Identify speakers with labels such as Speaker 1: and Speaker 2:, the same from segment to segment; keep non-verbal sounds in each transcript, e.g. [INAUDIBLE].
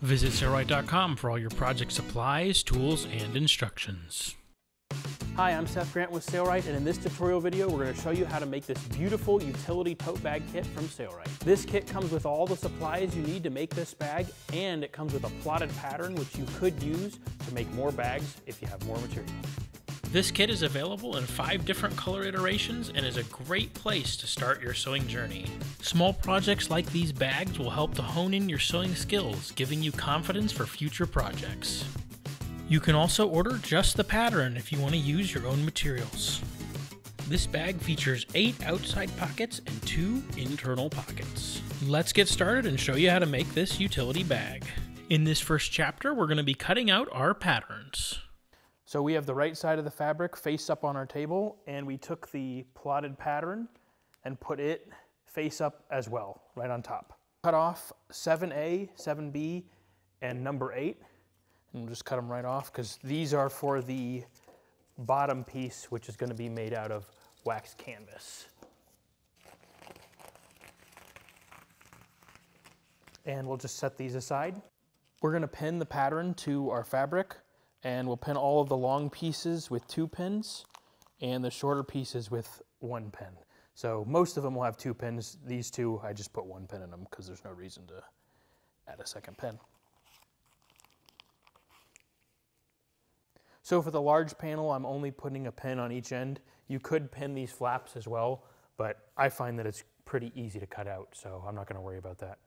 Speaker 1: Visit Sailrite.com for all your project supplies, tools, and instructions.
Speaker 2: Hi, I'm Seth Grant with Sailrite, and in this tutorial video, we're going to show you how to make this beautiful utility tote bag kit from Sailrite. This kit comes with all the supplies you need to make this bag, and it comes with a plotted pattern which you could use to make more bags if you have more material.
Speaker 1: This kit is available in five different color iterations and is a great place to start your sewing journey. Small projects like these bags will help to hone in your sewing skills, giving you confidence for future projects. You can also order just the pattern if you want to use your own materials. This bag features 8 outside pockets and 2 internal pockets. Let's get started and show you how to make this utility bag. In this first chapter, we're going to be cutting out our patterns.
Speaker 2: So we have the right side of the fabric face up on our table and we took the plotted pattern and put it face up as well, right on top. Cut off 7A, 7B, and number 8. And we'll just cut them right off because these are for the bottom piece, which is going to be made out of wax canvas. And we'll just set these aside. We're going to pin the pattern to our fabric and we'll pin all of the long pieces with two pins and the shorter pieces with one pin. So most of them will have two pins. These two, I just put one pin in them because there's no reason to add a second pin. So for the large panel, I'm only putting a pin on each end. You could pin these flaps as well, but I find that it's pretty easy to cut out, so I'm not gonna worry about that.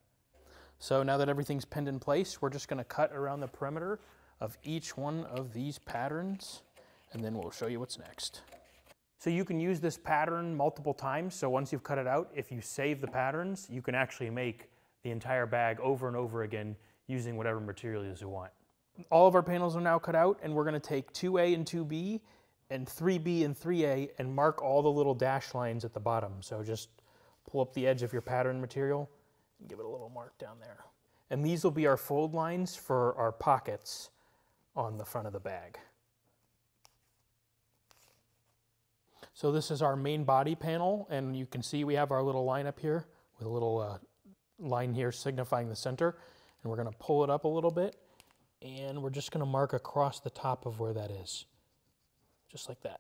Speaker 2: So now that everything's pinned in place, we're just gonna cut around the perimeter of each one of these patterns, and then we'll show you what's next. So you can use this pattern multiple times. So once you've cut it out, if you save the patterns, you can actually make the entire bag over and over again using whatever materials you want. All of our panels are now cut out and we're gonna take 2A and 2B and 3B and 3A and mark all the little dash lines at the bottom. So just pull up the edge of your pattern material and give it a little mark down there. And these will be our fold lines for our pockets on the front of the bag. So this is our main body panel, and you can see we have our little line up here with a little uh, line here signifying the center. And we're gonna pull it up a little bit, and we're just gonna mark across the top of where that is, just like that.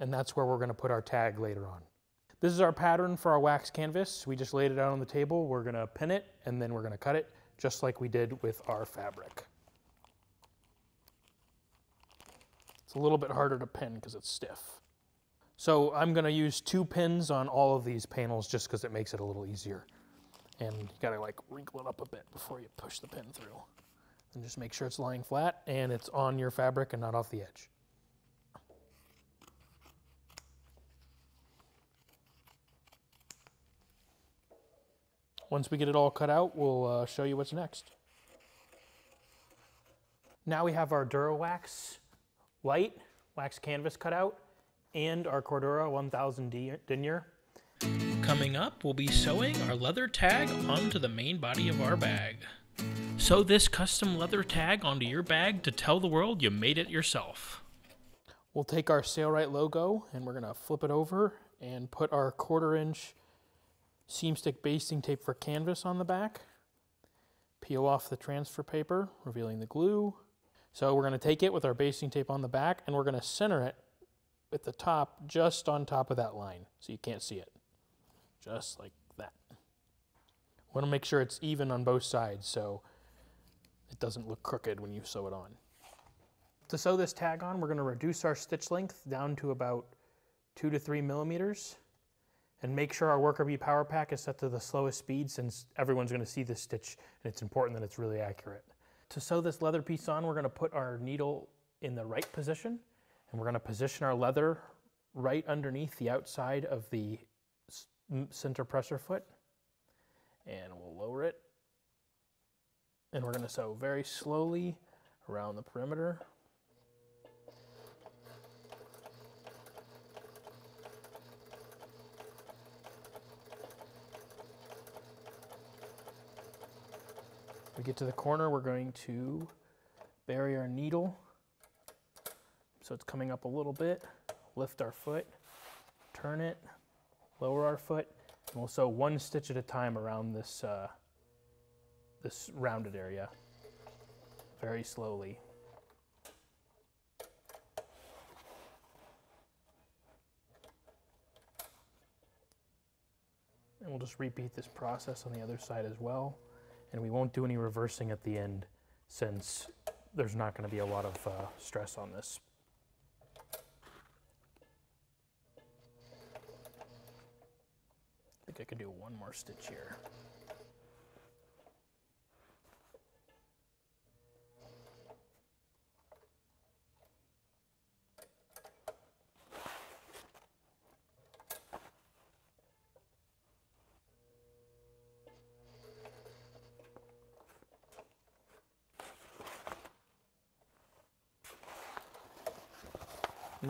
Speaker 2: And that's where we're gonna put our tag later on. This is our pattern for our wax canvas. We just laid it out on the table. We're gonna pin it, and then we're gonna cut it, just like we did with our fabric. It's a little bit harder to pin because it's stiff. So I'm going to use two pins on all of these panels just because it makes it a little easier. And you got to like wrinkle it up a bit before you push the pin through. And just make sure it's lying flat and it's on your fabric and not off the edge. Once we get it all cut out, we'll uh, show you what's next. Now we have our DuraWax light wax canvas cutout and our Cordura 1000 denier.
Speaker 1: Coming up, we'll be sewing our leather tag onto the main body of our bag. Sew this custom leather tag onto your bag to tell the world you made it yourself.
Speaker 2: We'll take our Sailrite logo and we're gonna flip it over and put our quarter inch Seamstick basting tape for canvas on the back. Peel off the transfer paper, revealing the glue, so we're going to take it with our basting tape on the back and we're going to center it at the top just on top of that line so you can't see it. Just like that. We want to make sure it's even on both sides so it doesn't look crooked when you sew it on. To sew this tag on, we're going to reduce our stitch length down to about two to three millimeters and make sure our Workerbee power pack is set to the slowest speed since everyone's going to see this stitch and it's important that it's really accurate. To sew this leather piece on, we're gonna put our needle in the right position and we're gonna position our leather right underneath the outside of the center presser foot. And we'll lower it. And we're gonna sew very slowly around the perimeter. We get to the corner, we're going to bury our needle. So it's coming up a little bit, lift our foot, turn it, lower our foot, and we'll sew one stitch at a time around this, uh, this rounded area. very slowly. And we'll just repeat this process on the other side as well. And we won't do any reversing at the end since there's not going to be a lot of uh, stress on this. I think I could do one more stitch here.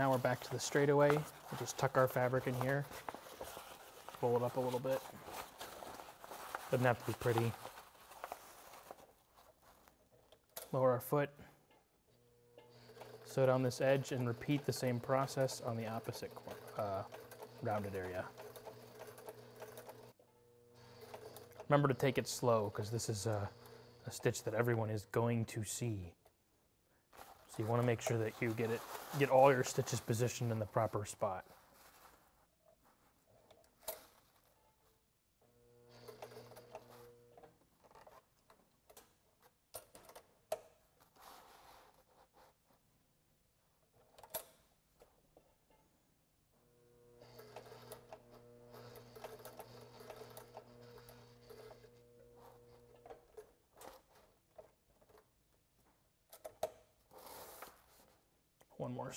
Speaker 2: Now we're back to the straightaway. We'll just tuck our fabric in here, pull it up a little bit. Doesn't have to be pretty. Lower our foot, sew down this edge, and repeat the same process on the opposite uh, rounded area. Remember to take it slow because this is a, a stitch that everyone is going to see. So you want to make sure that you get it, get all your stitches positioned in the proper spot.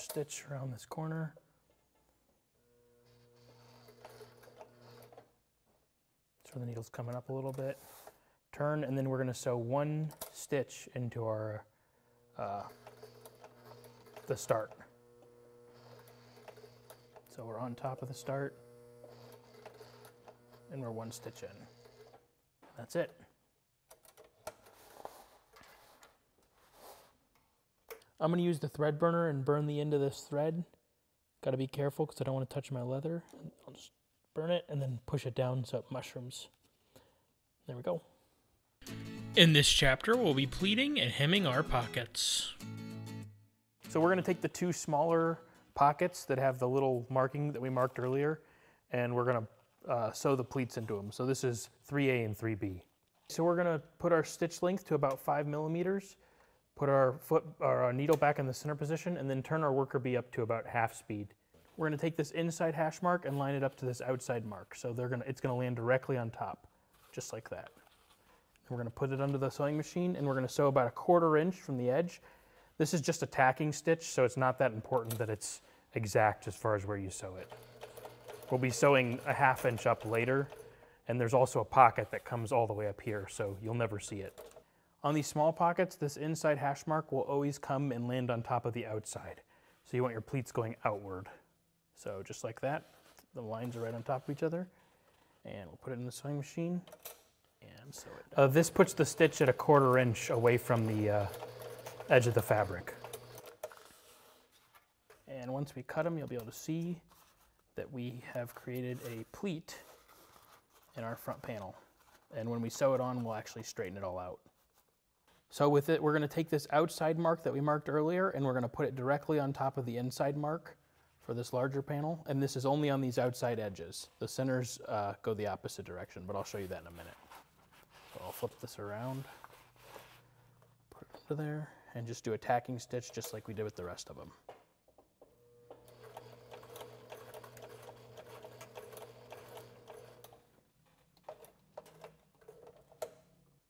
Speaker 2: Stitch around this corner. So the needle's coming up a little bit. Turn, and then we're gonna sew one stitch into our, uh, the start. So we're on top of the start, and we're one stitch in. That's it. I'm going to use the thread burner and burn the end of this thread. Got to be careful because I don't want to touch my leather. I'll just burn it and then push it down so it mushrooms. There we go.
Speaker 1: In this chapter, we'll be pleating and hemming our pockets.
Speaker 2: So we're going to take the two smaller pockets that have the little marking that we marked earlier, and we're going to uh, sew the pleats into them. So this is 3A and 3B. So we're going to put our stitch length to about 5 millimeters put our foot, our uh, needle back in the center position, and then turn our Workerbee up to about half speed. We're gonna take this inside hash mark and line it up to this outside mark. So they're gonna, it's gonna land directly on top, just like that. And we're gonna put it under the sewing machine and we're gonna sew about a quarter inch from the edge. This is just a tacking stitch, so it's not that important that it's exact as far as where you sew it. We'll be sewing a half inch up later, and there's also a pocket that comes all the way up here, so you'll never see it. On these small pockets, this inside hash mark will always come and land on top of the outside. So you want your pleats going outward. So just like that, the lines are right on top of each other. And we'll put it in the sewing machine and sew it uh, this puts the stitch at a quarter inch away from the uh, edge of the fabric. And once we cut them, you'll be able to see that we have created a pleat in our front panel. And when we sew it on, we'll actually straighten it all out. So with it, we're going to take this outside mark that we marked earlier and we're going to put it directly on top of the inside mark for this larger panel. And this is only on these outside edges. The centers uh, go the opposite direction, but I'll show you that in a minute. So I'll flip this around, put it under there, and just do a tacking stitch just like we did with the rest of them.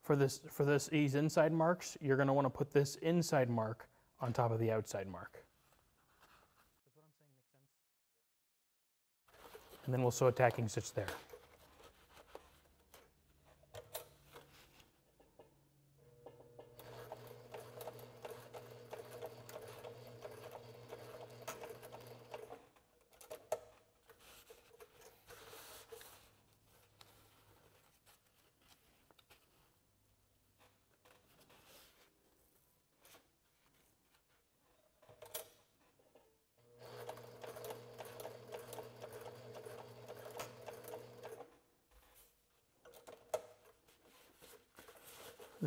Speaker 2: For this, for this these inside marks, you're going to want to put this inside mark on top of the outside mark. And then we'll sew a tacking stitch there.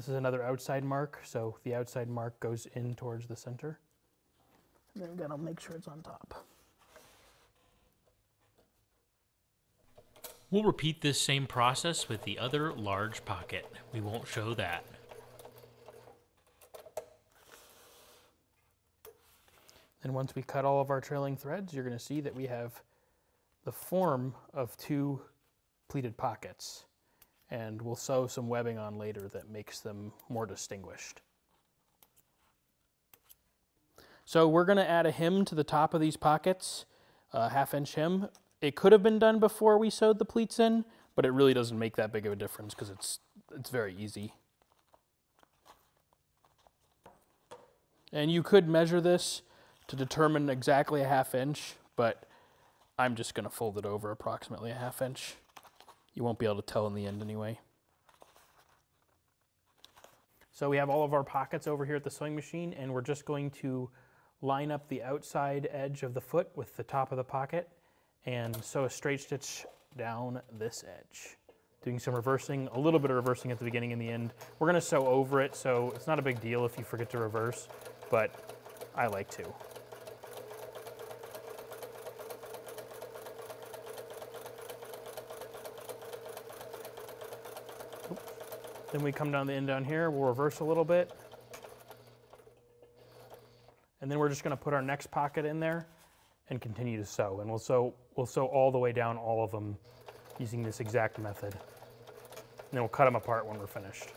Speaker 2: This is another outside mark, so the outside mark goes in towards the center. And then we've gotta make sure it's on top.
Speaker 1: We'll repeat this same process with the other large pocket. We won't show that.
Speaker 2: And once we cut all of our trailing threads, you're gonna see that we have the form of two pleated pockets. And we'll sew some webbing on later that makes them more distinguished. So we're gonna add a hem to the top of these pockets, a half inch hem. It could have been done before we sewed the pleats in, but it really doesn't make that big of a difference because it's, it's very easy. And you could measure this to determine exactly a half inch, but I'm just going to fold it over approximately a half inch. You won't be able to tell in the end anyway. So we have all of our pockets over here at the sewing machine and we're just going to line up the outside edge of the foot with the top of the pocket and sew a straight stitch down this edge. Doing some reversing, a little bit of reversing at the beginning and the end. We're gonna sew over it, so it's not a big deal if you forget to reverse, but I like to. Then we come down the end down here, we'll reverse a little bit. And then we're just gonna put our next pocket in there and continue to sew. And we'll sew, we'll sew all the way down all of them using this exact method. And then we'll cut them apart when we're finished.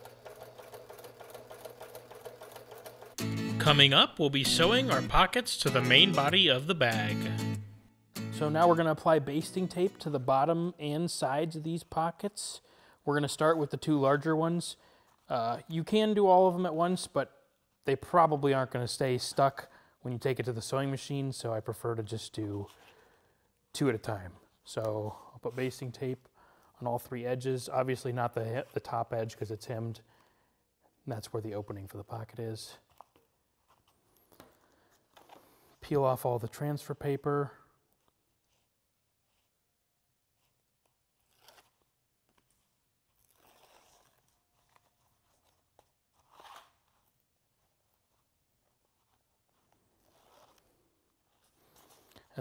Speaker 1: Coming up, we'll be sewing our pockets to the main body of the bag.
Speaker 2: So now we're gonna apply basting tape to the bottom and sides of these pockets. We're gonna start with the two larger ones. Uh, you can do all of them at once, but they probably aren't gonna stay stuck when you take it to the sewing machine, so I prefer to just do two at a time. So I'll put basting tape on all three edges, obviously not the, the top edge because it's hemmed. That's where the opening for the pocket is. Peel off all the transfer paper.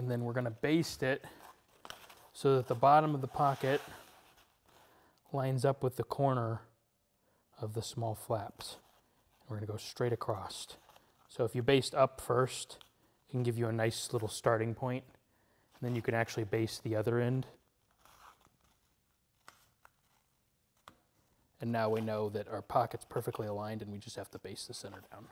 Speaker 2: And then we're going to baste it so that the bottom of the pocket lines up with the corner of the small flaps. We're going to go straight across. So if you baste up first, it can give you a nice little starting point. And then you can actually baste the other end. And now we know that our pocket's perfectly aligned and we just have to baste the center down.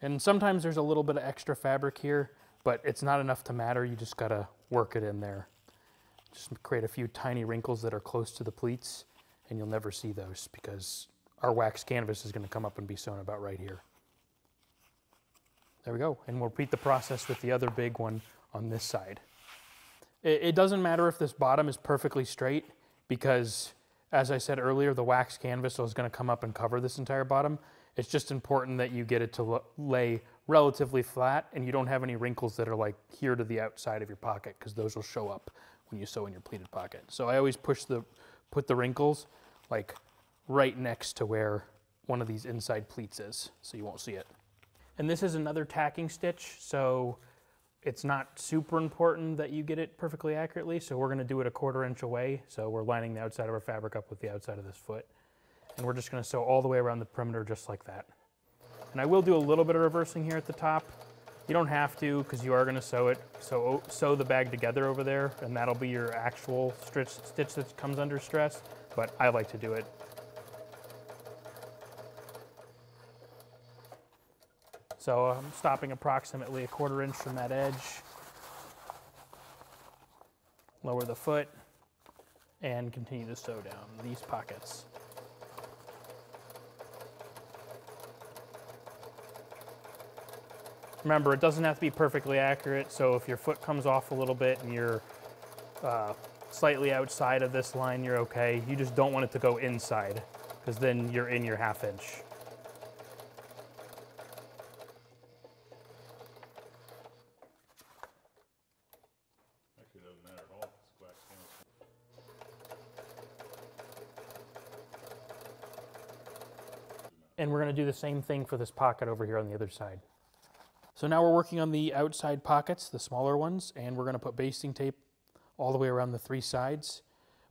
Speaker 2: And sometimes there's a little bit of extra fabric here but it's not enough to matter. You just gotta work it in there. Just create a few tiny wrinkles that are close to the pleats and you'll never see those because our wax canvas is gonna come up and be sewn about right here. There we go. And we'll repeat the process with the other big one on this side. It, it doesn't matter if this bottom is perfectly straight because as I said earlier, the wax canvas is gonna come up and cover this entire bottom. It's just important that you get it to lay relatively flat and you don't have any wrinkles that are like here to the outside of your pocket because those will show up when you sew in your pleated pocket. So I always push the, put the wrinkles like right next to where one of these inside pleats is so you won't see it. And this is another tacking stitch so it's not super important that you get it perfectly accurately so we're going to do it a quarter inch away so we're lining the outside of our fabric up with the outside of this foot and we're just going to sew all the way around the perimeter just like that. And I will do a little bit of reversing here at the top. You don't have to because you are going to sew it. So oh, sew the bag together over there and that'll be your actual stitch, stitch that comes under stress, but I like to do it. So I'm stopping approximately a quarter inch from that edge. Lower the foot and continue to sew down these pockets. Remember, it doesn't have to be perfectly accurate, so if your foot comes off a little bit and you're uh, slightly outside of this line, you're okay. You just don't want it to go inside, because then you're in your half inch. And we're going to do the same thing for this pocket over here on the other side. So now we're working on the outside pockets, the smaller ones, and we're going to put basting tape all the way around the three sides,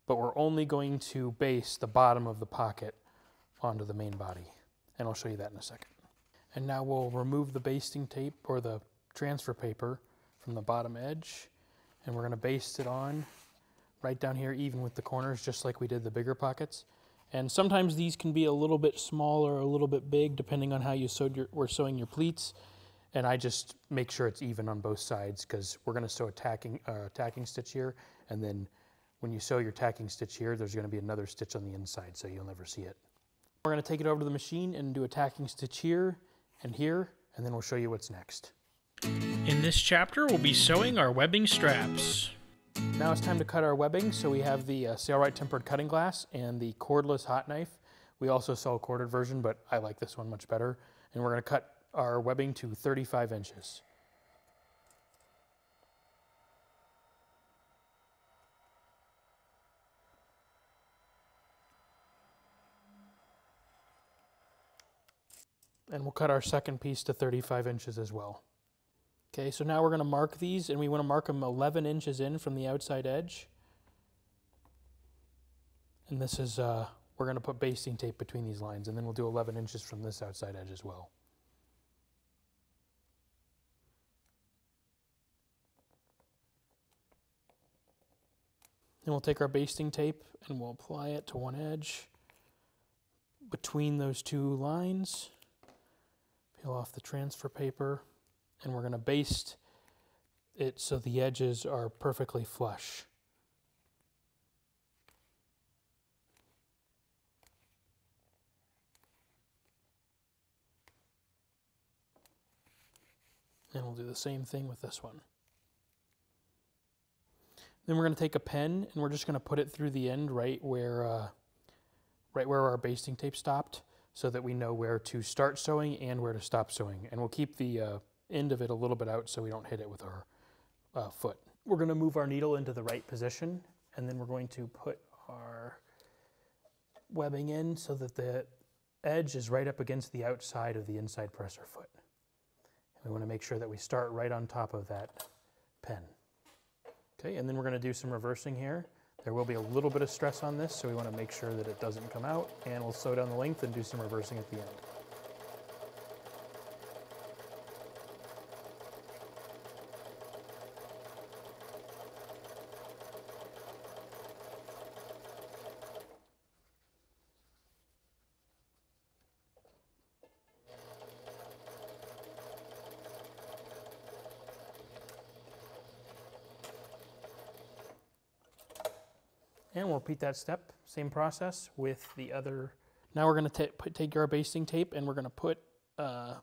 Speaker 2: but we're only going to base the bottom of the pocket onto the main body. And I'll show you that in a second. And now we'll remove the basting tape or the transfer paper from the bottom edge, and we're going to baste it on right down here even with the corners, just like we did the bigger pockets. And sometimes these can be a little bit small or a little bit big, depending on how you sewed your, were sewing your pleats. And I just make sure it's even on both sides because we're going to sew a tacking, uh, tacking stitch here. And then when you sew your tacking stitch here, there's going to be another stitch on the inside, so you'll never see it. We're going to take it over to the machine and do a tacking stitch here and here, and then we'll show you what's next.
Speaker 1: In this chapter, we'll be sewing our webbing straps.
Speaker 2: Now it's time to cut our webbing. So we have the uh, Sailrite tempered cutting glass and the cordless hot knife. We also sell a corded version, but I like this one much better. And we're going to cut our webbing to 35 inches. And we'll cut our second piece to 35 inches as well. Okay, so now we're going to mark these, and we want to mark them 11 inches in from the outside edge. And this is, uh, we're going to put basting tape between these lines, and then we'll do 11 inches from this outside edge as well. Then we'll take our basting tape and we'll apply it to one edge between those two lines. Peel off the transfer paper and we're going to baste it so the edges are perfectly flush. And we'll do the same thing with this one. Then we're going to take a pen and we're just going to put it through the end right where, uh, right where our basting tape stopped so that we know where to start sewing and where to stop sewing. And we'll keep the uh, end of it a little bit out so we don't hit it with our uh, foot. We're going to move our needle into the right position and then we're going to put our webbing in so that the edge is right up against the outside of the inside presser foot. And we want to make sure that we start right on top of that pen. Okay, and then we're going to do some reversing here. There will be a little bit of stress on this, so we want to make sure that it doesn't come out, and we'll sew down the length and do some reversing at the end. Repeat that step, same process with the other. Now we're going to take our basting tape and we're going to put, uh,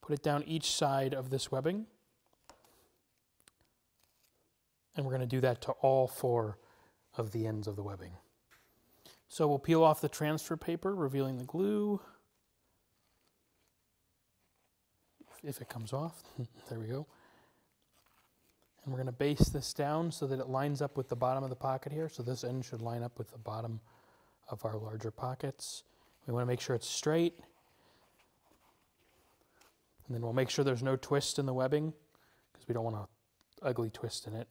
Speaker 2: put it down each side of this webbing. And we're going to do that to all four of the ends of the webbing. So we'll peel off the transfer paper, revealing the glue. If it comes off, [LAUGHS] there we go. And we're going to base this down so that it lines up with the bottom of the pocket here. So this end should line up with the bottom of our larger pockets. We want to make sure it's straight. And then we'll make sure there's no twist in the webbing because we don't want an ugly twist in it.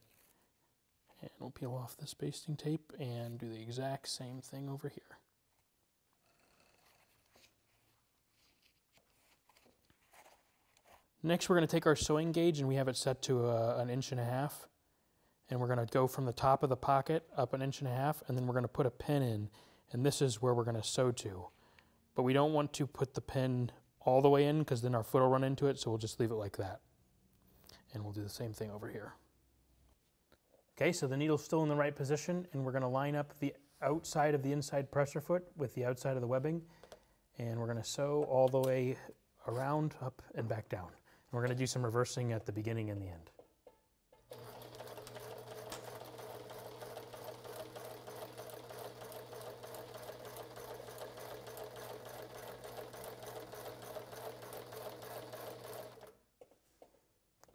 Speaker 2: And we'll peel off this basting tape and do the exact same thing over here. Next, we're going to take our sewing gauge and we have it set to uh, an inch and a half. And we're going to go from the top of the pocket up an inch and a half, and then we're going to put a pin in. And this is where we're going to sew to. But we don't want to put the pin all the way in because then our foot will run into it, so we'll just leave it like that. And we'll do the same thing over here. Okay, so the needle's still in the right position, and we're going to line up the outside of the inside presser foot with the outside of the webbing. And we're going to sew all the way around, up, and back down. We're going to do some reversing at the beginning and the end.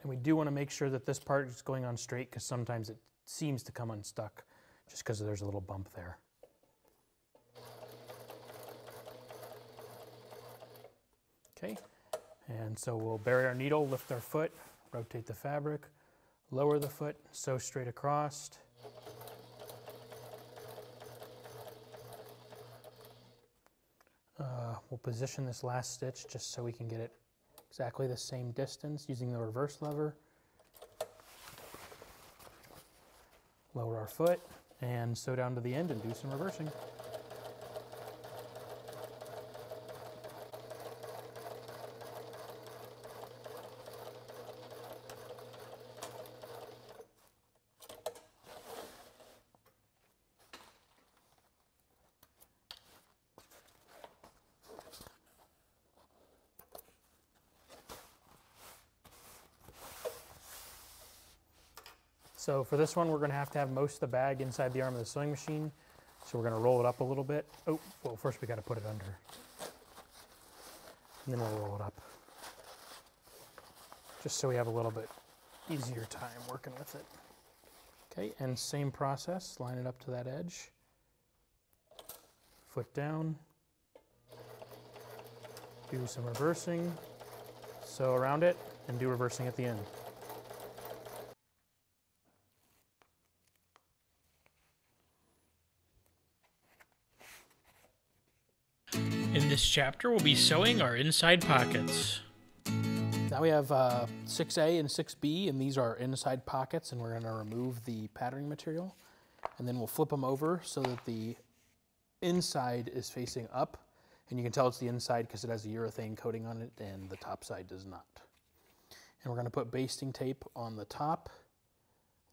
Speaker 2: And we do want to make sure that this part is going on straight because sometimes it seems to come unstuck just because there's a little bump there. Okay, and so we'll bury our needle, lift our foot, rotate the fabric, lower the foot, sew straight across. Uh, we'll position this last stitch just so we can get it exactly the same distance using the reverse lever. Lower our foot and sew down to the end and do some reversing. So for this one, we're going to have to have most of the bag inside the arm of the sewing machine. So we're going to roll it up a little bit. Oh, well, first we got to put it under. And then we'll roll it up. Just so we have a little bit easier time working with it. Okay, and same process, line it up to that edge. Foot down. Do some reversing. Sew around it and do reversing at the end.
Speaker 1: In this chapter, we'll be sewing our inside pockets.
Speaker 2: Now we have uh, 6A and 6B, and these are inside pockets, and we're going to remove the patterning material. And then we'll flip them over so that the inside is facing up. And you can tell it's the inside because it has a urethane coating on it, and the top side does not. And we're going to put basting tape on the top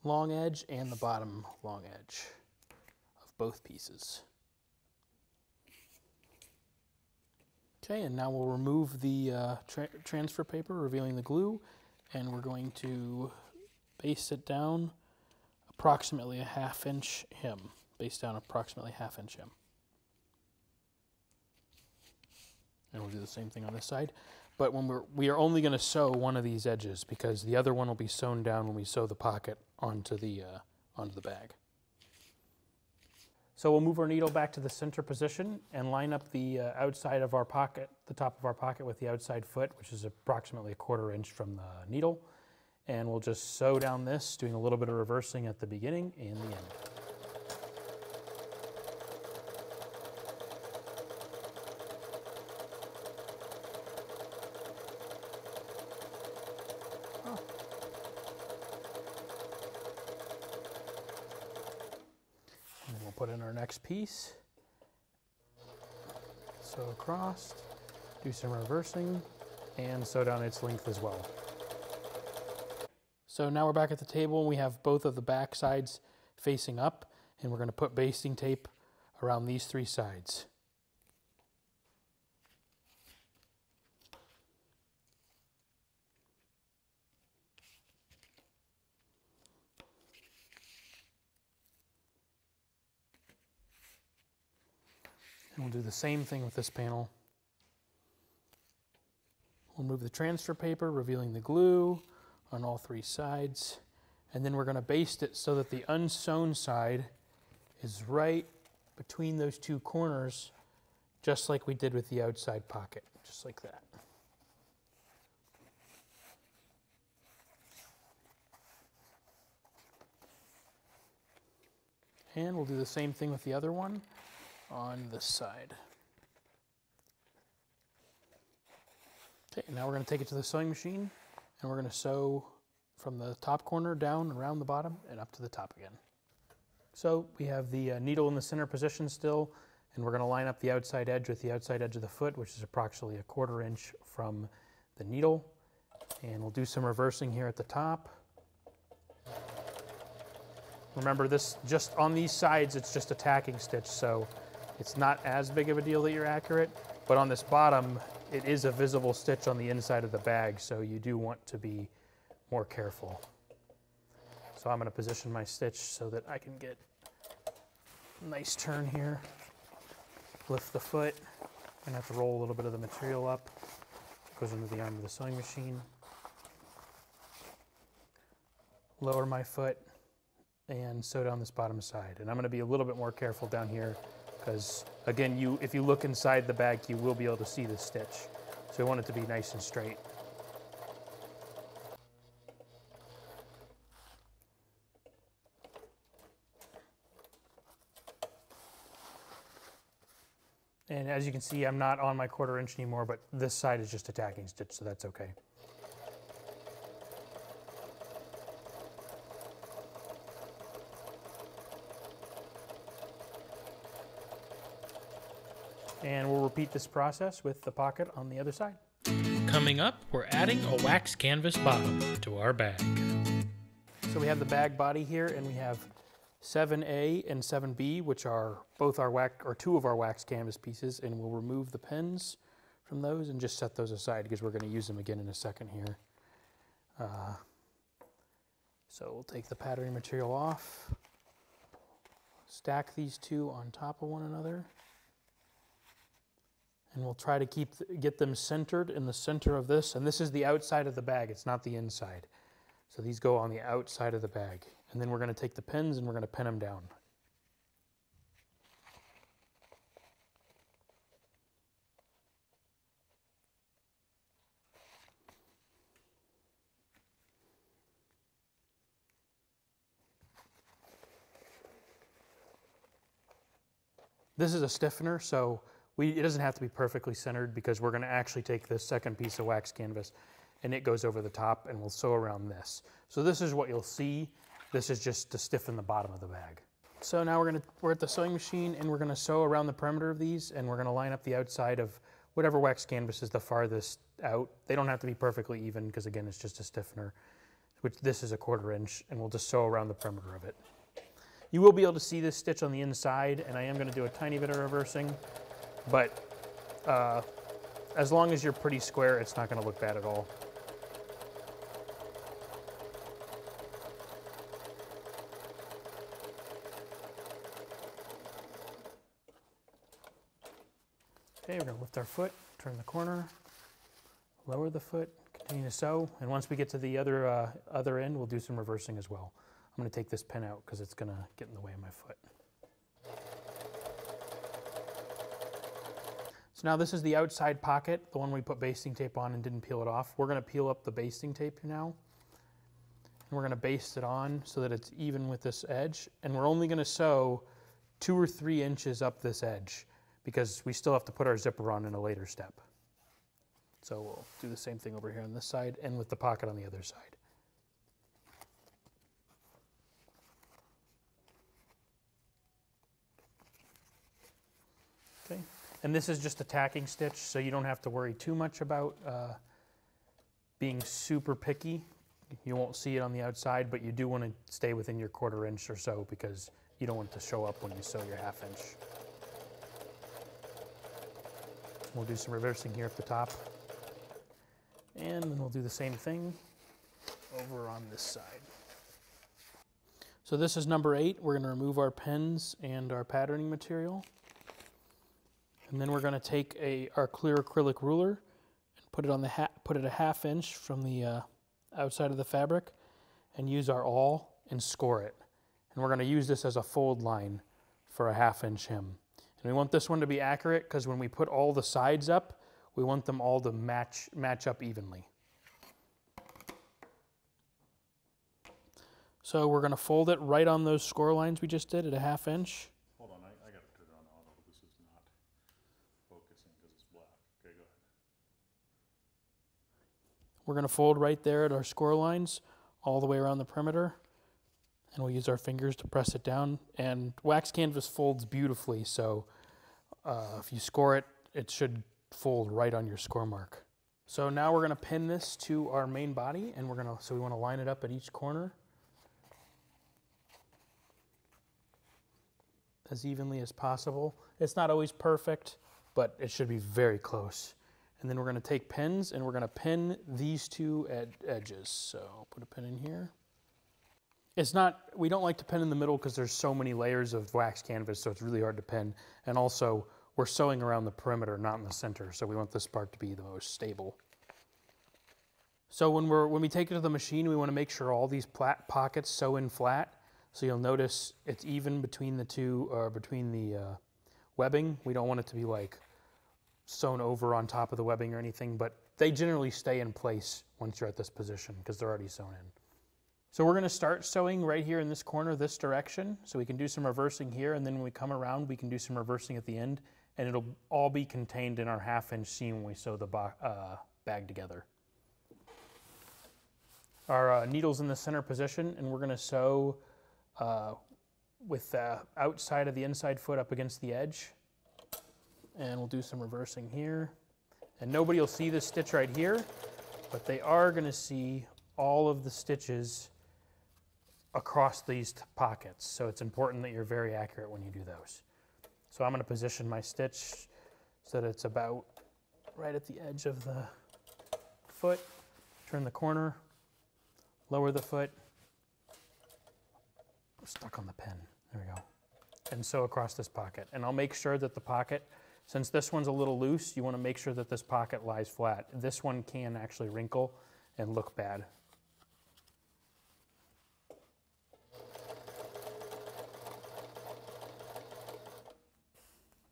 Speaker 2: long edge and the bottom long edge of both pieces. Okay, and now we'll remove the uh, tra transfer paper, revealing the glue, and we're going to baste it down approximately a half inch hem. Baste down approximately half inch hem. And we'll do the same thing on this side. But when we're, we are only going to sew one of these edges because the other one will be sewn down when we sew the pocket onto the, uh, onto the bag. So we'll move our needle back to the center position and line up the uh, outside of our pocket, the top of our pocket with the outside foot, which is approximately a quarter inch from the needle. And we'll just sew down this, doing a little bit of reversing at the beginning and the end. put in our next piece. Sew across, do some reversing, and sew down its length as well. So now we're back at the table and we have both of the back sides facing up and we're going to put basting tape around these three sides. We'll do the same thing with this panel. We'll move the transfer paper, revealing the glue on all three sides. And then we're going to baste it so that the unsewn side is right between those two corners, just like we did with the outside pocket, just like that. And we'll do the same thing with the other one on this side. Okay, now we're going to take it to the sewing machine and we're going to sew from the top corner down around the bottom and up to the top again. So we have the uh, needle in the center position still and we're going to line up the outside edge with the outside edge of the foot which is approximately a quarter inch from the needle and we'll do some reversing here at the top. Remember this just on these sides it's just a tacking stitch so it's not as big of a deal that you're accurate, but on this bottom, it is a visible stitch on the inside of the bag, so you do want to be more careful. So I'm going to position my stitch so that I can get a nice turn here. Lift the foot. To have to roll a little bit of the material up. Goes into the arm of the sewing machine. Lower my foot and sew down this bottom side. And I'm going to be a little bit more careful down here because again, you if you look inside the bag, you will be able to see the stitch. So we want it to be nice and straight. And as you can see, I'm not on my quarter inch anymore, but this side is just a tacking stitch, so that's okay. And we'll repeat this process with the pocket on the other side.
Speaker 1: Coming up, we're adding a wax canvas bottom to our bag.
Speaker 2: So we have the bag body here and we have 7A and 7B, which are both our wax, or two of our wax canvas pieces, and we'll remove the pins from those and just set those aside because we're going to use them again in a second here. Uh, so we'll take the patterning material off, stack these two on top of one another, and we'll try to keep get them centered in the center of this. And this is the outside of the bag; it's not the inside. So these go on the outside of the bag. And then we're going to take the pins and we're going to pin them down. This is a stiffener, so we, it doesn't have to be perfectly centered because we're going to actually take this second piece of wax canvas and it goes over the top and we'll sew around this. So this is what you'll see this is just to stiffen the bottom of the bag. So now we're, gonna, we're at the sewing machine and we're gonna sew around the perimeter of these and we're gonna line up the outside of whatever wax canvas is the farthest out. They don't have to be perfectly even because again, it's just a stiffener, which this is a quarter inch and we'll just sew around the perimeter of it. You will be able to see this stitch on the inside and I am gonna do a tiny bit of reversing, but uh, as long as you're pretty square, it's not gonna look bad at all. Okay, we're gonna lift our foot, turn the corner, lower the foot, continue to sew, and once we get to the other, uh, other end, we'll do some reversing as well. I'm gonna take this pin out because it's gonna get in the way of my foot. So now this is the outside pocket, the one we put basting tape on and didn't peel it off. We're gonna peel up the basting tape now. And we're gonna baste it on so that it's even with this edge. And we're only gonna sew two or three inches up this edge because we still have to put our zipper on in a later step. So we'll do the same thing over here on this side and with the pocket on the other side. Okay, and this is just a tacking stitch, so you don't have to worry too much about uh, being super picky. You won't see it on the outside, but you do want to stay within your quarter inch or so because you don't want it to show up when you sew your half inch. We'll do some reversing here at the top. And then we'll do the same thing over on this side. So this is number eight. We're going to remove our pens and our patterning material. And then we're going to take a our clear acrylic ruler and put it on the put it a half inch from the uh, outside of the fabric and use our awl and score it. And we're going to use this as a fold line for a half inch hem. And we want this one to be accurate because when we put all the sides up, we want them all to match, match up evenly. So we're going to fold it right on those score lines we just did at a half inch.
Speaker 3: Hold on, I, I gotta put it on auto. This is not focusing because it's black. Okay, go ahead.
Speaker 2: We're going to fold right there at our score lines all the way around the perimeter. And we'll use our fingers to press it down. And wax canvas folds beautifully, so uh, if you score it, it should fold right on your score mark. So now we're going to pin this to our main body, and we're going to, so we want to line it up at each corner as evenly as possible. It's not always perfect, but it should be very close. And then we're going to take pins and we're going to pin these two ed edges. So I'll put a pin in here. It's not, we don't like to pin in the middle because there's so many layers of wax canvas, so it's really hard to pin. And also, we're sewing around the perimeter, not in the center, so we want this part to be the most stable. So when, we're, when we take it to the machine, we want to make sure all these pockets sew in flat. So you'll notice it's even between the two, or between the uh, webbing. We don't want it to be like sewn over on top of the webbing or anything, but they generally stay in place once you're at this position because they're already sewn in. So we're going to start sewing right here in this corner, this direction. So we can do some reversing here, and then when we come around, we can do some reversing at the end, and it'll all be contained in our half inch seam when we sew the uh, bag together. Our uh, needle's in the center position, and we're going to sew uh, with the outside of the inside foot up against the edge. And we'll do some reversing here. And nobody will see this stitch right here, but they are going to see all of the stitches across these pockets. So it's important that you're very accurate when you do those. So I'm going to position my stitch so that it's about right at the edge of the foot. Turn the corner, lower the foot. I'm stuck on the pen. There we go. And sew across this pocket. And I'll make sure that the pocket, since this one's a little loose, you want to make sure that this pocket lies flat. This one can actually wrinkle and look bad.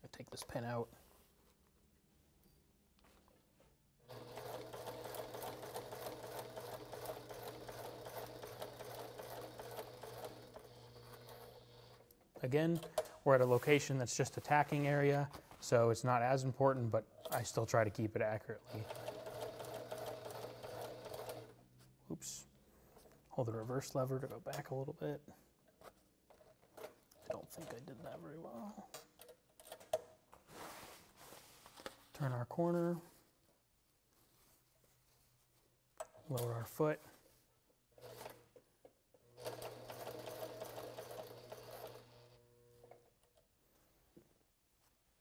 Speaker 2: I take this pen out. Again, we're at a location that's just a tacking area, so it's not as important, but I still try to keep it accurately. Oops. Hold the reverse lever to go back a little bit. I don't think I did that very well. Turn our corner. Lower our foot.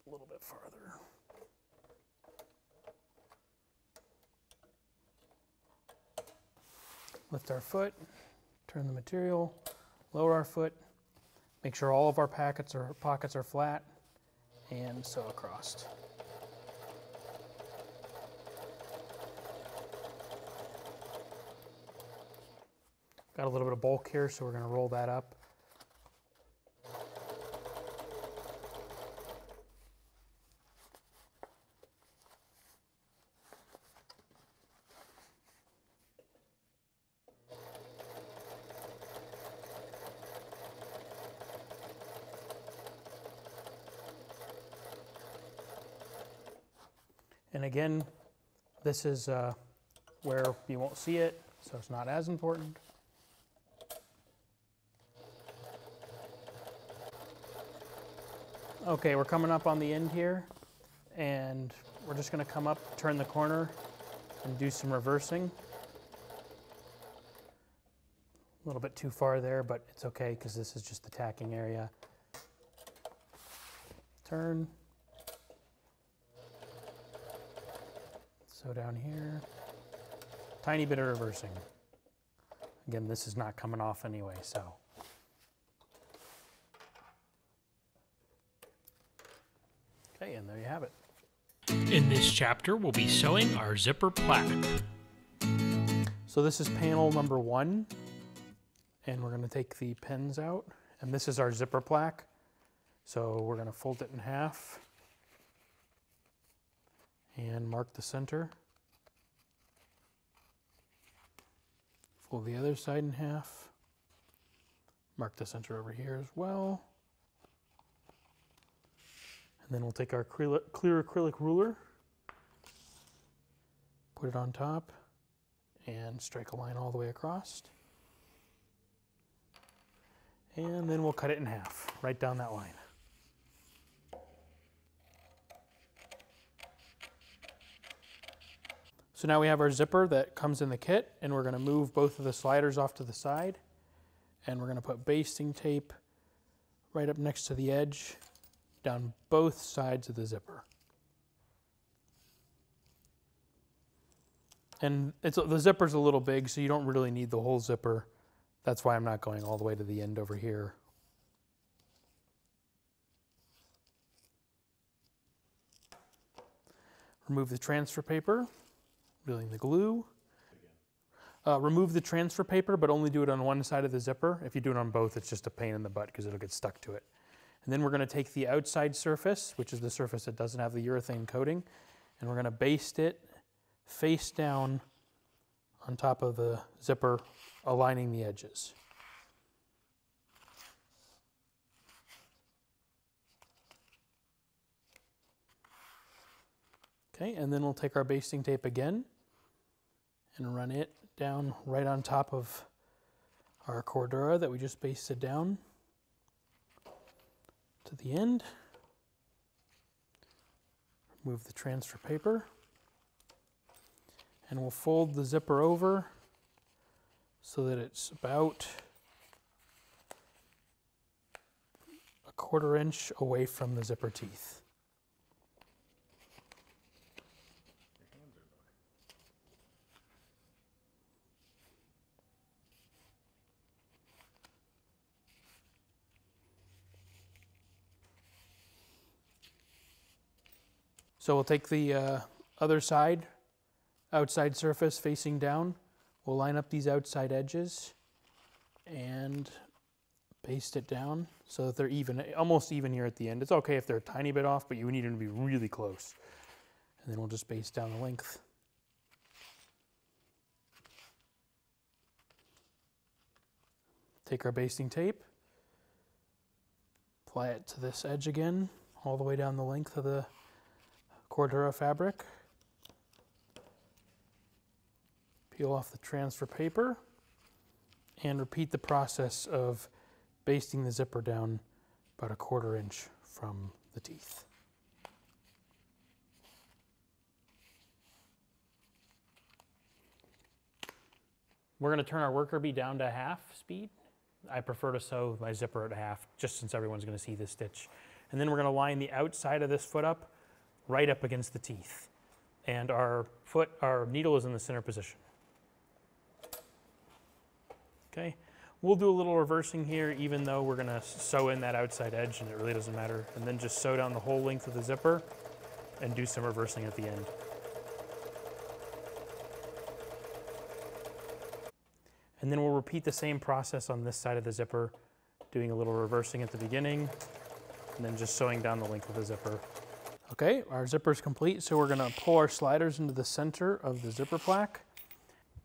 Speaker 2: A little bit farther. Lift our foot, turn the material, lower our foot, make sure all of our packets or pockets are flat, and sew across. Got a little bit of bulk here, so we're going to roll that up. And again, this is uh, where you won't see it, so it's not as important. Okay, we're coming up on the end here, and we're just going to come up, turn the corner, and do some reversing. A little bit too far there, but it's okay because this is just the tacking area. Turn. So down here, tiny bit of reversing. Again, this is not coming off anyway, so. Okay, and there you have it.
Speaker 1: In this chapter, we'll be sewing our zipper plaque.
Speaker 2: So this is panel number one, and we're going to take the pins out, and this is our zipper plaque. So we're going to fold it in half and mark the center. Fold the other side in half. Mark the center over here as well. And then we'll take our clear acrylic ruler, put it on top, and strike a line all the way across. And then we'll cut it in half, right down that line. So now we have our zipper that comes in the kit, and we're going to move both of the sliders off to the side. And we're going to put basting tape right up next to the edge down both sides of the zipper. And it's the zipper's a little big, so you don't really need the whole zipper. That's why I'm not going all the way to the end over here. Remove the transfer paper, reeling the glue. Uh, remove the transfer paper, but only do it on one side of the zipper. If you do it on both, it's just a pain in the butt because it'll get stuck to it. And then we're going to take the outside surface, which is the surface that doesn't have the urethane coating, and we're going to baste it face down on top of the zipper, aligning the edges. Okay, and then we'll take our basting tape again and run it down right on top of our Cordura that we just basted down to the end. Remove the transfer paper. And we'll fold the zipper over so that it's about a quarter inch away from the zipper teeth. So we'll take the uh, other side, outside surface facing down. We'll line up these outside edges and paste it down so that they're even, almost even here at the end. It's okay if they're a tiny bit off, but you need them to be really close. And then we'll just baste down the length. Take our basting tape, apply it to this edge again, all the way down the length of the Cordura fabric. Peel off the transfer paper and repeat the process of basting the zipper down about a quarter inch from the teeth. We're going to turn our Workerbee down to half speed. I prefer to sew my zipper at half just since everyone's going to see this stitch. And then we're going to line the outside of this foot up right up against the teeth. And our foot, our needle is in the center position. Okay, we'll do a little reversing here even though we're gonna sew in that outside edge and it really doesn't matter. And then just sew down the whole length of the zipper and do some reversing at the end. And then we'll repeat the same process on this side of the zipper, doing a little reversing at the beginning and then just sewing down the length of the zipper. Okay, our zipper is complete, so we're gonna pull our sliders into the center of the zipper plaque.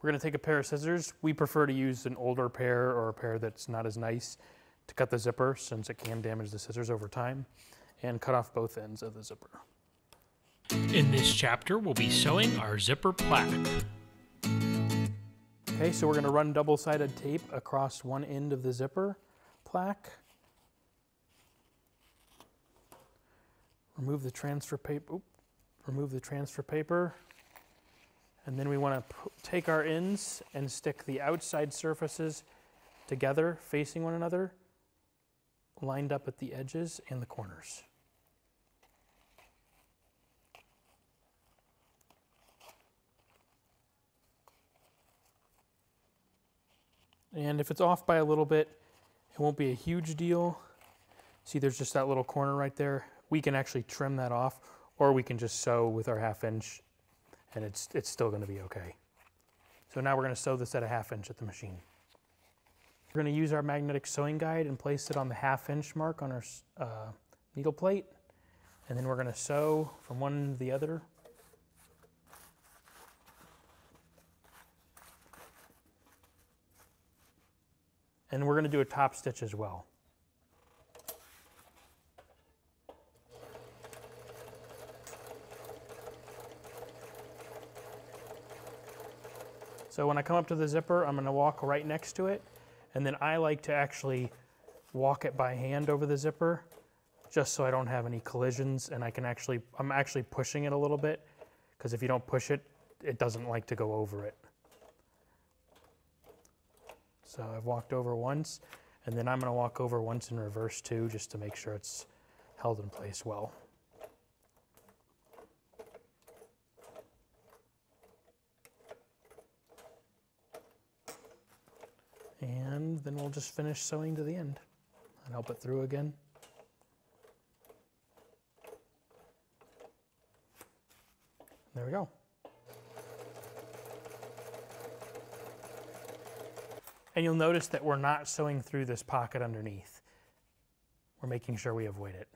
Speaker 2: We're gonna take a pair of scissors. We prefer to use an older pair or a pair that's not as nice to cut the zipper since it can damage the scissors over time and cut off both ends of the zipper.
Speaker 1: In this chapter, we'll be sewing our zipper plaque.
Speaker 2: Okay, so we're gonna run double-sided tape across one end of the zipper plaque. Remove the transfer paper, remove the transfer paper. And then we wanna take our ends and stick the outside surfaces together, facing one another, lined up at the edges and the corners. And if it's off by a little bit, it won't be a huge deal. See, there's just that little corner right there. We can actually trim that off, or we can just sew with our half inch, and it's, it's still gonna be okay. So now we're gonna sew this at a half inch at the machine. We're gonna use our magnetic sewing guide and place it on the half inch mark on our uh, needle plate. And then we're gonna sew from one to the other. And we're gonna do a top stitch as well. So when I come up to the zipper, I'm gonna walk right next to it. And then I like to actually walk it by hand over the zipper, just so I don't have any collisions and I can actually, I'm actually pushing it a little bit, because if you don't push it, it doesn't like to go over it. So I've walked over once, and then I'm gonna walk over once in reverse too, just to make sure it's held in place well. And then we'll just finish sewing to the end and help it through again. There we go. And you'll notice that we're not sewing through this pocket underneath. We're making sure we avoid it.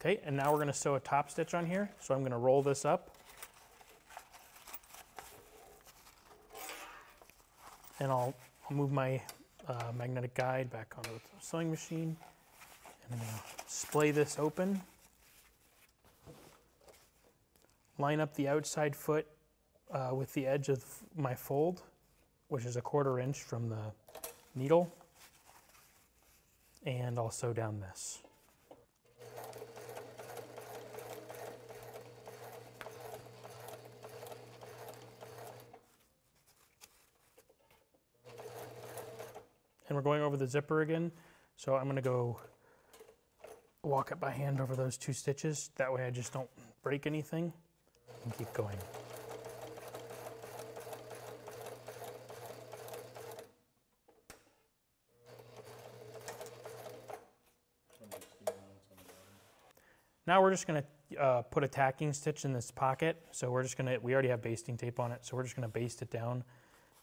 Speaker 2: Okay, and now we're going to sew a top stitch on here. So I'm going to roll this up. And I'll, I'll move my uh, magnetic guide back onto the sewing machine. And I'm going to splay this open. Line up the outside foot uh, with the edge of my fold, which is a quarter inch from the needle. And I'll sew down this. And we're going over the zipper again. So I'm gonna go walk it by hand over those two stitches. That way I just don't break anything and keep going. Now we're just gonna uh, put a tacking stitch in this pocket. So we're just gonna, we already have basting tape on it. So we're just gonna baste it down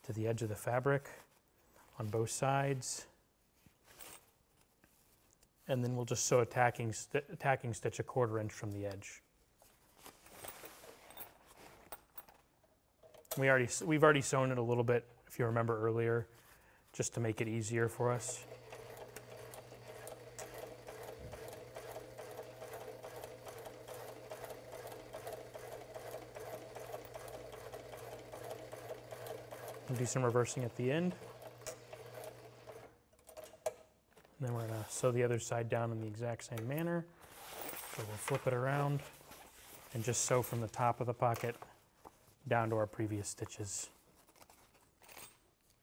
Speaker 2: to the edge of the fabric on both sides. And then we'll just sew a tacking, sti tacking stitch a quarter inch from the edge. We already, we've already sewn it a little bit, if you remember earlier, just to make it easier for us. Do some reversing at the end. And then we're gonna sew the other side down in the exact same manner. So we'll flip it around and just sew from the top of the pocket down to our previous stitches.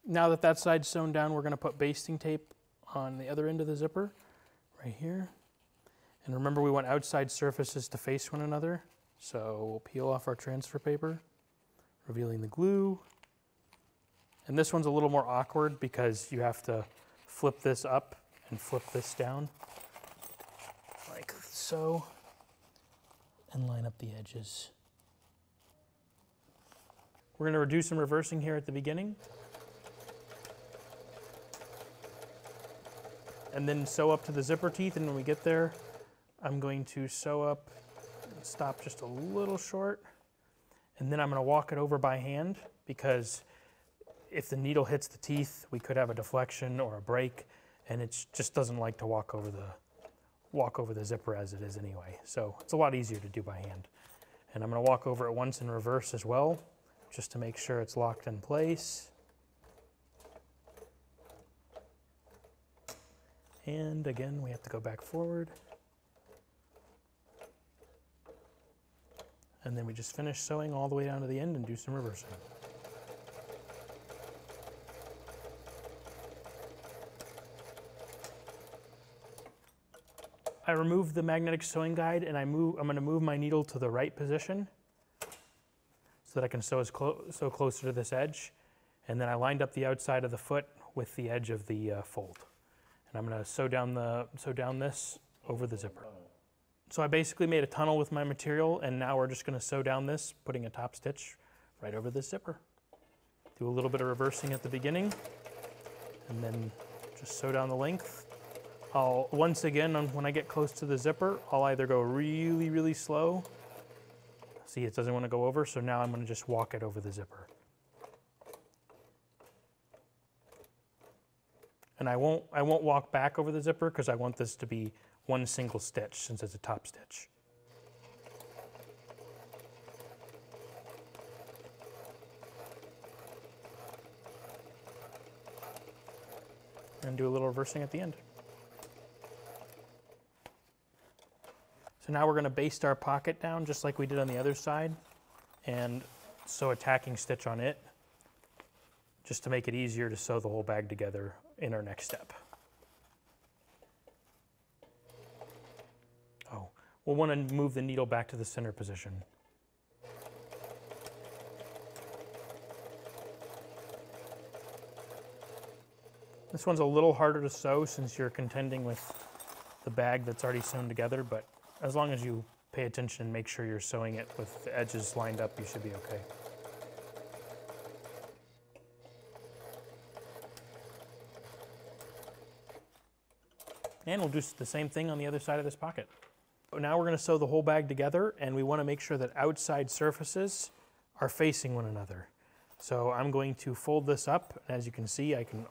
Speaker 2: Now that that side's sewn down, we're gonna put basting tape on the other end of the zipper, right here. And remember we want outside surfaces to face one another. So we'll peel off our transfer paper, revealing the glue. And this one's a little more awkward because you have to flip this up and flip this down like so and line up the edges. We're going to do some reversing here at the beginning. And then sew up to the zipper teeth and when we get there I'm going to sew up stop just a little short and then I'm going to walk it over by hand because if the needle hits the teeth we could have a deflection or a break and it just doesn't like to walk over the walk over the zipper as it is anyway. So it's a lot easier to do by hand. And I'm going to walk over it once in reverse as well, just to make sure it's locked in place. And again, we have to go back forward. And then we just finish sewing all the way down to the end and do some reversing. I remove the magnetic sewing guide and I move, I'm gonna move my needle to the right position so that I can sew, as clo sew closer to this edge. And then I lined up the outside of the foot with the edge of the uh, fold. And I'm gonna sew down, the, sew down this over the zipper. So I basically made a tunnel with my material and now we're just gonna sew down this, putting a top stitch right over the zipper. Do a little bit of reversing at the beginning and then just sew down the length I'll, once again, when I get close to the zipper, I'll either go really, really slow. See, it doesn't want to go over, so now I'm going to just walk it over the zipper. And I won't, I won't walk back over the zipper because I want this to be one single stitch since it's a top stitch. And do a little reversing at the end. Now we're going to baste our pocket down just like we did on the other side and sew a tacking stitch on it just to make it easier to sew the whole bag together in our next step. Oh, we'll want to move the needle back to the center position. This one's a little harder to sew since you're contending with the bag that's already sewn together, but as long as you pay attention and make sure you're sewing it with the edges lined up, you should be okay. And we'll do the same thing on the other side of this pocket. Now we're going to sew the whole bag together and we want to make sure that outside surfaces are facing one another. So I'm going to fold this up. and As you can see, I can,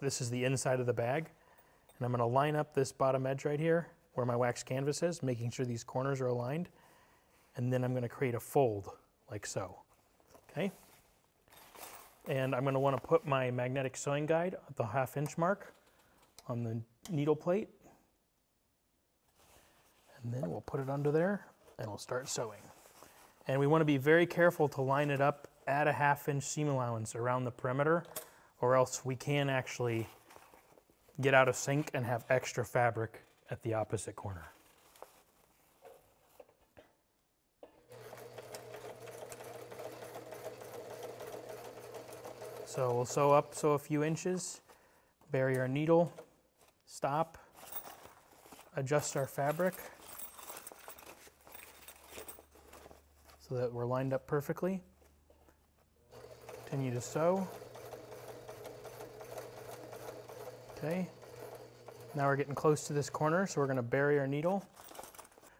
Speaker 2: this is the inside of the bag. And I'm going to line up this bottom edge right here where my wax canvas is, making sure these corners are aligned. And then I'm going to create a fold like so. Okay? And I'm going to want to put my magnetic sewing guide at the half inch mark on the needle plate. And then we'll put it under there and we'll start sewing. And we want to be very careful to line it up at a half inch seam allowance around the perimeter or else we can actually get out of sync and have extra fabric at the opposite corner. So we'll sew up, sew a few inches, bury our needle, stop, adjust our fabric so that we're lined up perfectly. Continue to sew. Okay. Now we're getting close to this corner, so we're going to bury our needle.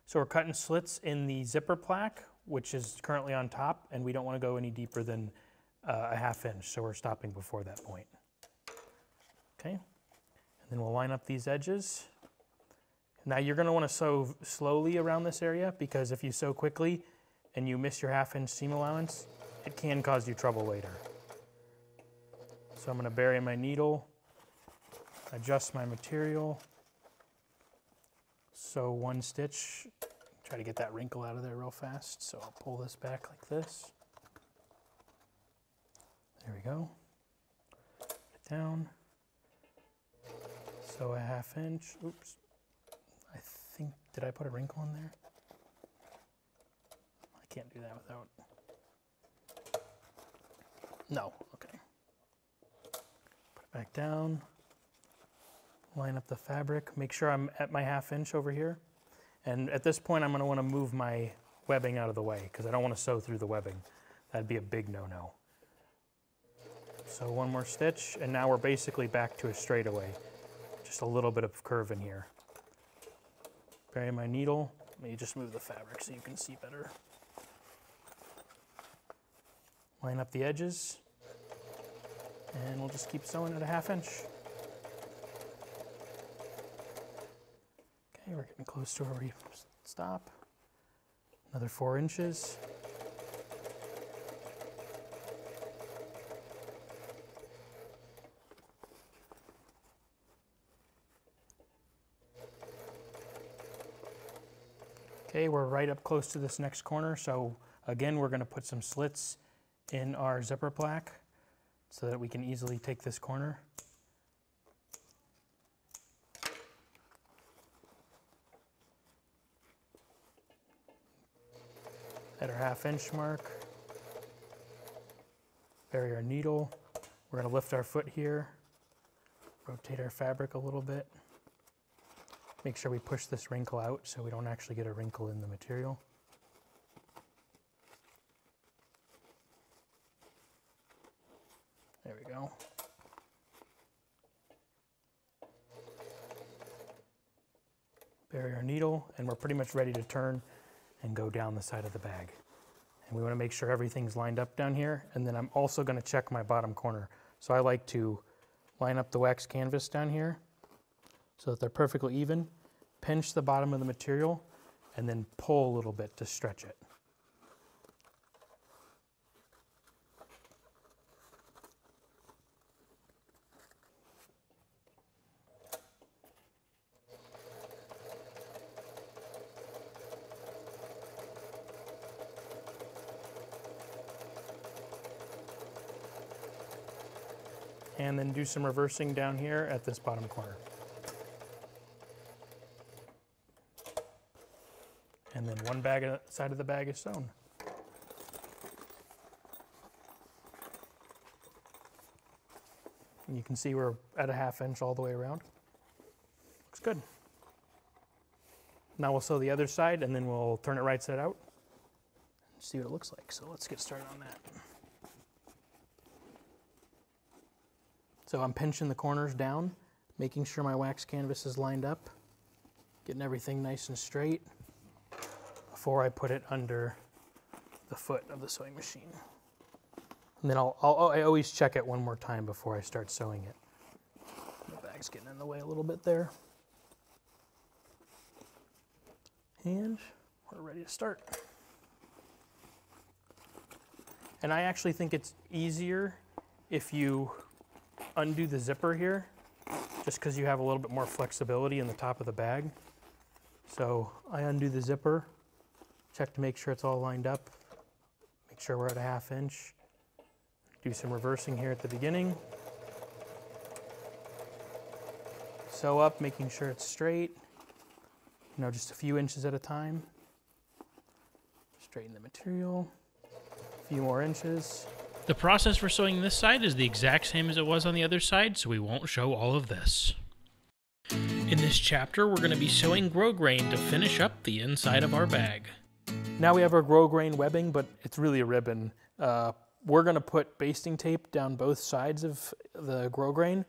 Speaker 2: So we're cutting slits in the zipper plaque, which is currently on top, and we don't want to go any deeper than uh, a half inch, so we're stopping before that point. Okay, and then we'll line up these edges. Now you're going to want to sew slowly around this area because if you sew quickly and you miss your half inch seam allowance, it can cause you trouble later. So I'm going to bury my needle, adjust my material, sew one stitch, try to get that wrinkle out of there real fast. So I'll pull this back like this. There we go. Put it down. So a half inch. Oops. I think, did I put a wrinkle in there? I can't do that without. No, okay. Put it back down. Line up the fabric. Make sure I'm at my half inch over here. And at this point, I'm going to want to move my webbing out of the way because I don't want to sew through the webbing. That'd be a big no-no. So one more stitch, and now we're basically back to a straightaway. Just a little bit of curve in here. Bury my needle. Let me just move the fabric so you can see better. Line up the edges, and we'll just keep sewing at a half inch. Okay, we're getting close to where we stop. Another four inches. Okay, we're right up close to this next corner, so again, we're going to put some slits in our zipper plaque so that we can easily take this corner. At our half inch mark, bury our needle. We're to lift our foot here, rotate our fabric a little bit. Make sure we push this wrinkle out so we don't actually get a wrinkle in the material. There we go. Bury our needle, and we're pretty much ready to turn and go down the side of the bag. And we want to make sure everything's lined up down here, and then I'm also going to check my bottom corner. So I like to line up the wax canvas down here so that they're perfectly even. Pinch the bottom of the material and then pull a little bit to stretch it. Then do some reversing down here at this bottom corner. And then one bag side of the bag is sewn. And you can see we're at a half inch all the way around. Looks good. Now we'll sew the other side and then we'll turn it right side out and see what it looks like. So let's get started on that. So I'm pinching the corners down. making sure my wax canvas is lined up, getting everything nice and straight before I put it under the foot of the sewing machine. And then I'll, I'll, I always check it one more time before I start sewing it. The bag's getting in the way a little bit there. And we're ready to start. And I actually think it's easier if you undo the zipper here, just because you have a little bit more flexibility in the top of the bag. So I undo the zipper, check to make sure it's all lined up, make sure we're at a half inch, do some reversing here at the beginning. Sew up, making sure it's straight, you know, just a few inches at a time. Straighten the material, a few more inches.
Speaker 1: The process for sewing this side is the exact same as it was on the other side, so we won't show all of this. In this chapter, we're going to be sewing grosgrain to finish up the inside of our bag.
Speaker 2: Now we have our grosgrain webbing, but it's really a ribbon. Uh, we're going to put basting tape down both sides of the grosgrain,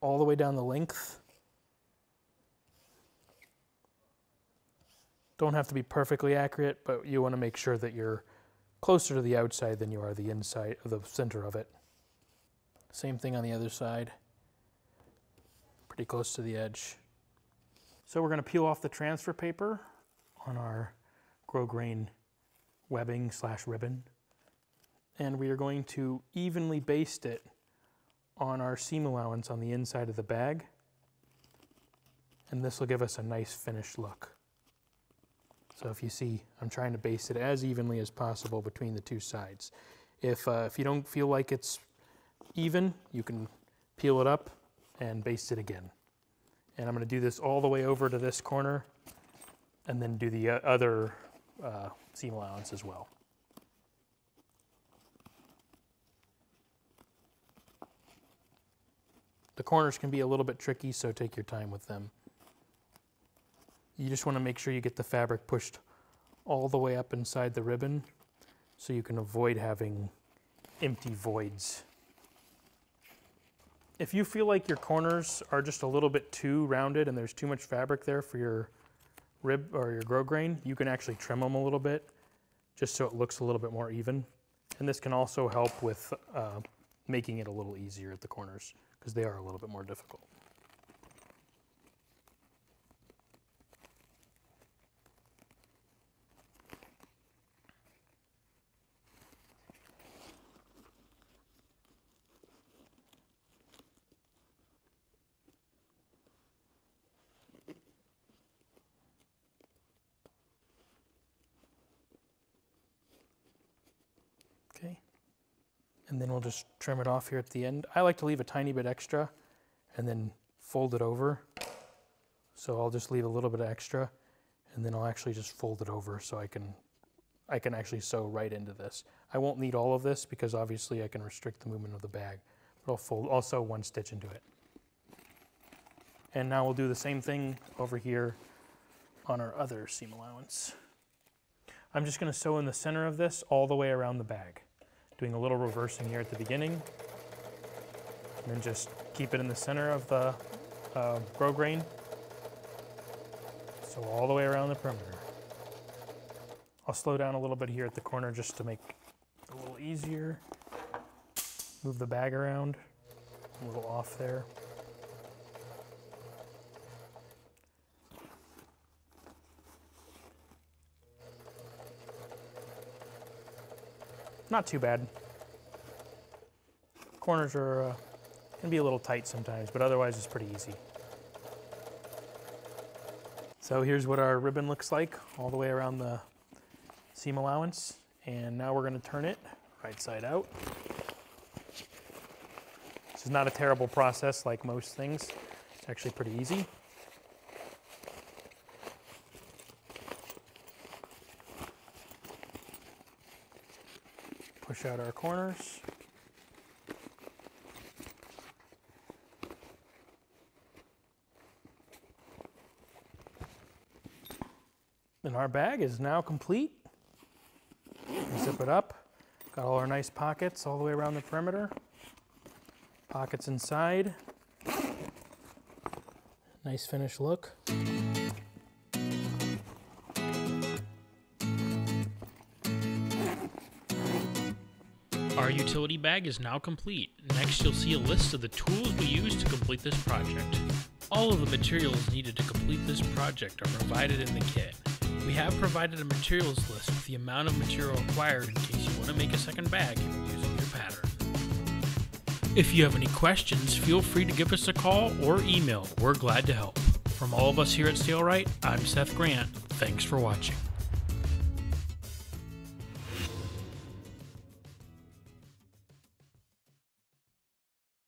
Speaker 2: all the way down the length. Don't have to be perfectly accurate, but you want to make sure that you're closer to the outside than you are the inside of the center of it. Same thing on the other side. Pretty close to the edge. So we're going to peel off the transfer paper on our grosgrain webbing slash ribbon. And we are going to evenly baste it on our seam allowance on the inside of the bag. And this will give us a nice finished look. So if you see, I'm trying to baste it as evenly as possible between the two sides. If, uh, if you don't feel like it's even, you can peel it up and baste it again. And I'm going to do this all the way over to this corner and then do the uh, other uh, seam allowance as well. The corners can be a little bit tricky, so take your time with them. You just want to make sure you get the fabric pushed all the way up inside the ribbon so you can avoid having empty voids. If you feel like your corners are just a little bit too rounded and there's too much fabric there for your rib or your grosgrain, you can actually trim them a little bit just so it looks a little bit more even. And this can also help with uh, making it a little easier at the corners because they are a little bit more difficult. Okay. And then we'll just trim it off here at the end. I like to leave a tiny bit extra and then fold it over. So I'll just leave a little bit extra and then I'll actually just fold it over so I can I can actually sew right into this. I won't need all of this because obviously I can restrict the movement of the bag, but I'll fold, I'll sew one stitch into it. And now we'll do the same thing over here on our other seam allowance. I'm just gonna sew in the center of this all the way around the bag doing a little reversing here at the beginning. And then just keep it in the center of the uh, grosgrain. So all the way around the perimeter. I'll slow down a little bit here at the corner just to make it a little easier. Move the bag around, a little off there. Not too bad. Corners are uh, can be a little tight sometimes, but otherwise it's pretty easy. So here's what our ribbon looks like all the way around the seam allowance. And now we're going to turn it right side out. This is not a terrible process like most things. It's actually pretty easy. Push out our corners. And our bag is now complete. Zip it up. Got all our nice pockets all the way around the perimeter. Pockets inside.
Speaker 4: Nice finished look.
Speaker 2: Bag is now complete. Next, you'll see a list of the tools we use to complete this project. All of the materials needed to complete this project are provided in the kit. We have provided a materials list with the amount of material required in case you want to make a second bag using your pattern. If you have any questions, feel free to give us a call or email. We're glad to help. From all of us here at Sailrite, I'm Seth Grant. Thanks for watching.